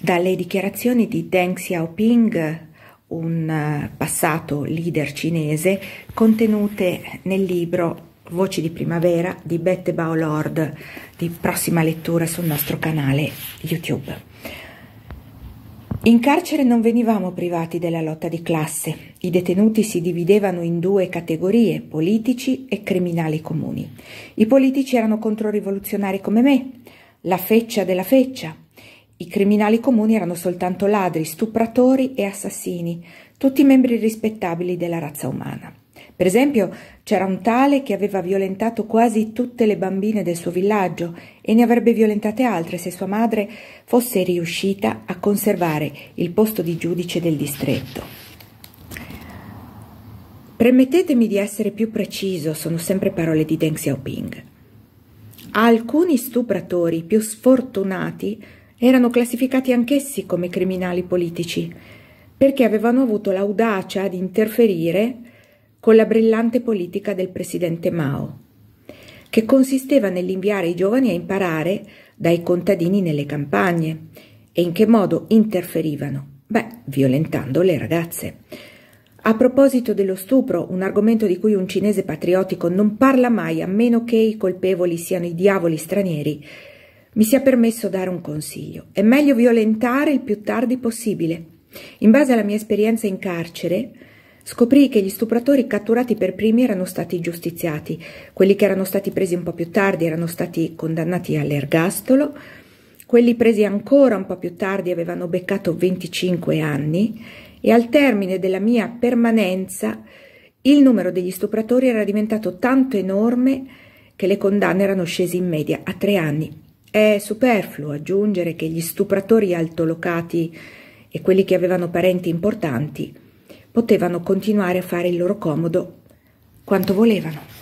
dalle dichiarazioni di Deng Xiaoping, un eh, passato leader cinese, contenute nel libro Voci di primavera di Bette Bao Lord, di prossima lettura sul nostro canale YouTube. In carcere non venivamo privati della lotta di classe. I detenuti si dividevano in due categorie, politici e criminali comuni. I politici erano controrivoluzionari come me, la feccia della feccia. I criminali comuni erano soltanto ladri, stupratori e assassini, tutti membri rispettabili della razza umana. Per esempio, c'era un tale che aveva violentato quasi tutte le bambine del suo villaggio e ne avrebbe violentate altre se sua madre fosse riuscita a conservare il posto di giudice del distretto. Permettetemi di essere più preciso, sono sempre parole di Deng Xiaoping. Alcuni stupratori più sfortunati erano classificati anch'essi come criminali politici, perché avevano avuto l'audacia di interferire con la brillante politica del presidente Mao, che consisteva nell'inviare i giovani a imparare dai contadini nelle campagne. E in che modo interferivano? Beh, violentando le ragazze. A proposito dello stupro, un argomento di cui un cinese patriottico non parla mai a meno che i colpevoli siano i diavoli stranieri, mi sia permesso dare un consiglio. È meglio violentare il più tardi possibile. In base alla mia esperienza in carcere, Scoprì che gli stupratori catturati per primi erano stati giustiziati, quelli che erano stati presi un po' più tardi erano stati condannati all'ergastolo, quelli presi ancora un po' più tardi avevano beccato 25 anni e al termine della mia permanenza il numero degli stupratori era diventato tanto enorme che le condanne erano scese in media a tre anni. È superfluo aggiungere che gli stupratori altolocati e quelli che avevano parenti importanti potevano continuare a fare il loro comodo quanto volevano.